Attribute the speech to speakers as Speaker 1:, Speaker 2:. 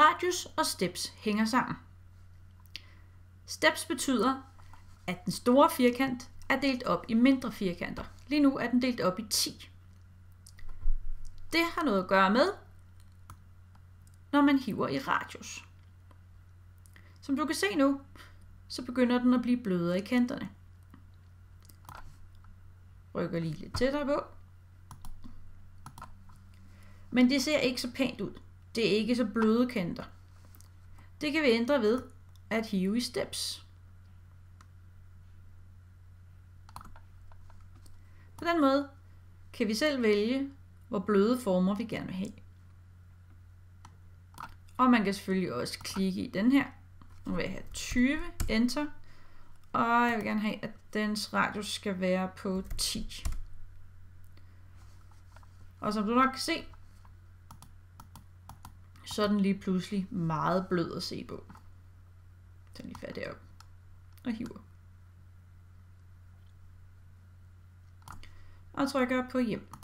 Speaker 1: Radius og steps hænger sammen. Steps betyder, at den store firkant er delt op i mindre firkanter. Lige nu er den delt op i 10. Det har noget at gøre med, når man hiver i radius. Som du kan se nu, så begynder den at blive blødere i kanterne. Rykker lige lidt tættere på. Men det ser ikke så pænt ud. Det er ikke så bløde kanter. Det kan vi ændre ved at hive i steps. På den måde kan vi selv vælge, hvor bløde former vi gerne vil have. Og man kan selvfølgelig også klikke i den her. Nu vil jeg have 20, enter. Og jeg vil gerne have, at dens radius skal være på 10. Og som du nok kan se, så er den lige pludselig meget blød at se på. Så lige fat op og hiver. Og trykker på hjem.